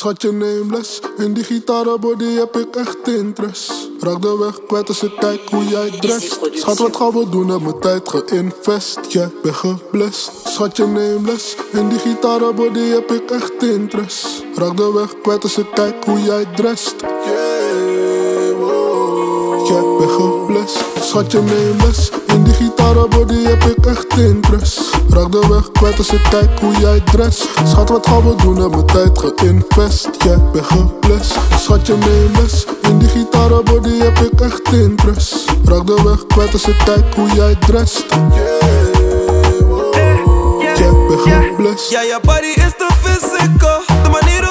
Schatje neem les, in die gitarenbody heb ik echt interest. Raak de weg kwijt als ik kijk hoe jij drest. Schat, wat gaan we doen? Heb mijn tijd geïnvest. Jij bent geblest. Schatje neem les, in die gitarenbody heb ik echt interest. Raak de weg kwijt als ik kijk hoe jij drest. Yeah, wow. Jij bent geblest. Schatje neem les, in die gitarenbody heb ik echt interest. Raak de weg kwijt als ik kijk hoe jij drest. Schat, wat gaan we doen? Heb mijn tijd geïnvest. Jij bent geblest. Schatje neem les, in die gitarenbody heb ik echt interest. Raak de weg kwijt als ik kijk hoe jij drest. Yeah, wow. Jij bent geblest. Ja, je body is te physical. De manier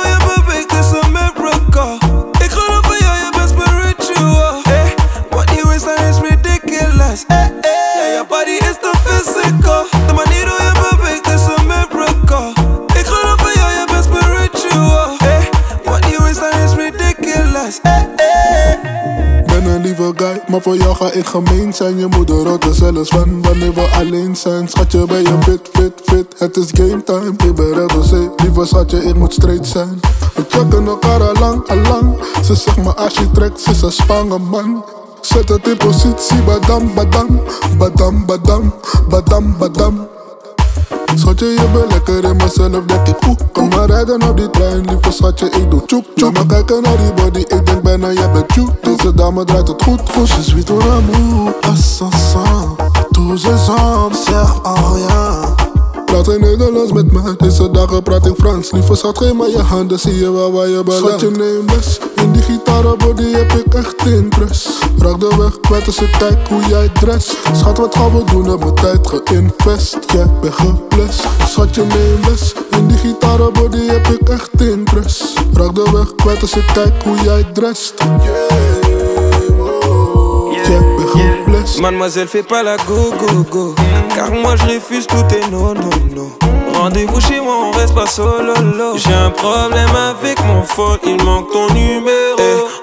Eh, eh. Ben een lieve guy, maar voor jou ga ik gemeen zijn. Je moeder rood er zelfs van wanneer we alleen zijn. Schatje, ben je fit, fit, fit? Het is game time. Ik ben red door zee, lieve schatje, ik moet straight zijn. We checken elkaar al lang, al lang. Ze zegt me als je trekt, ze is een man. Zet het in positie, badam, badam, badam, badam, badam, badam. Schatje, je bent lekker in mezelf, denk ik oeh Kom maar rijden op die trein, lieve schatje, ik doe tjoek tjoek maar kijken naar die body, ik denk bijna jij bent tjoek Deze dame draait het goed, goed Je suis ton amour, assassin Tous ces hommes In Nederlands met mij, deze dagen praat ik Frans. Lieve schat, geef maar je handen, zie je wel waar je belandt Schatje, neem les, in die gitarenbody heb ik echt interest. Raak de weg kwijt als ik kijk hoe jij drest Schat, wat gaan we doen? Heb mijn tijd geïnvest. Jij bent geblest. Schatje, neem les. In die gitarenbody heb ik echt interest. Raak de weg kwijt als ik kijk hoe jij drest. Yeah, wow. Jij bent geblest. Mademoiselle, fais pas la go go go. Car moi je refuse tout et non, non, non. Rendez-vous chez moi, on reste pas solo. lo. J'ai un problème avec mon phone, il manque ton numéro.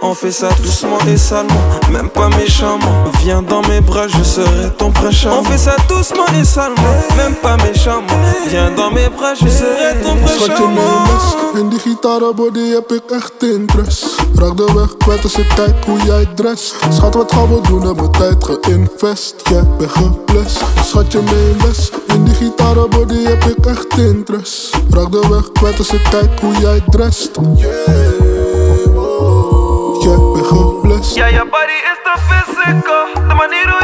On fait ça doucement et salement, même pas méchamment. Viens dans mes bras, je serai ton charmant. On fait ça doucement et salement, même pas méchamment. Viens dans mes bras, je serai ton Schatje, neem charmant. les. In die gitarenbody heb ik echt interest. Raak de weg kwijt als ik kijk hoe jij drest. Schat, wat gaan we doen? Heb mijn tijd geïnvest? Jij bent geblest. Schatje, neem les. In die gitarenbody heb ik echt interest. Raak de weg kwijt als ik kijk hoe jij drest. Yeah, wow. Jij bent